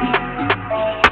Oh,